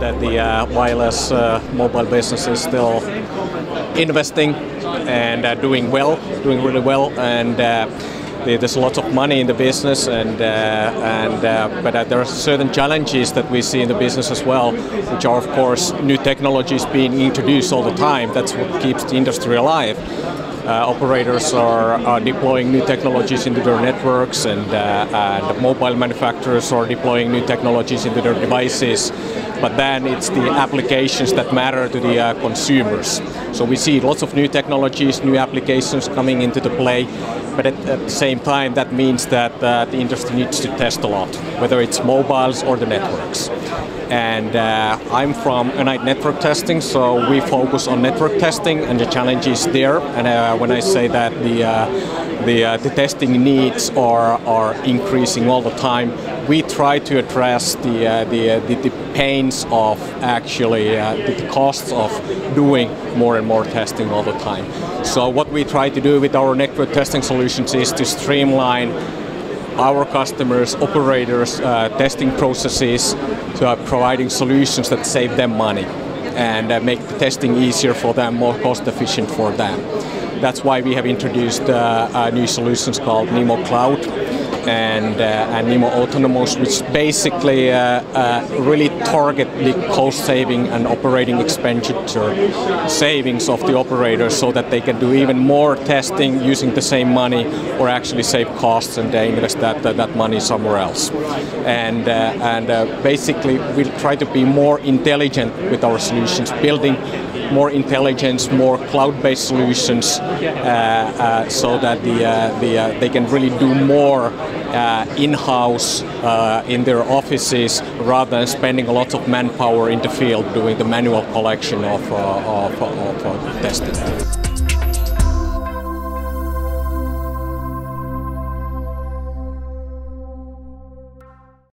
the uh, wireless uh, mobile business is still investing and uh, doing well, doing really well, and uh, there's a lot of money in the business, and uh, and uh, but there are certain challenges that we see in the business as well, which are of course new technologies being introduced all the time. That's what keeps the industry alive. Uh, operators are, are, deploying new technologies into their networks, and, uh, and mobile manufacturers are deploying new technologies into their devices. But then it's the applications that matter to the uh, consumers. So we see lots of new technologies, new applications coming into the play, but at, at the same time, that means that uh, the industry needs to test a lot, whether it's mobiles or the networks. And uh, I'm from Anite Network Testing, so we focus on network testing and the challenges there. And uh, when I say that the uh, the, uh, the testing needs are are increasing all the time, we try to address the uh, the, the, the pains of actually the costs of doing more and more testing all the time. So what we try to do with our network testing solutions is to streamline our customers, operators, uh, testing processes, to uh, providing solutions that save them money and uh, make the testing easier for them, more cost efficient for them. That's why we have introduced uh, new solutions called Nemo Cloud and, uh, and Nemo Autonomous, which basically uh, uh, really target the cost saving and operating expenditure savings of the operators so that they can do even more testing using the same money or actually save costs and they invest that, that, that money somewhere else. And, and basically we try to be more intelligent with our solutions, building more intelligence, more cloud-based solutions, uh, uh, so that the, uh, the they can really do more Uh, in-house uh, in their offices rather than spending a lot of manpower in the field doing the manual collection of, uh, of, of, of testing.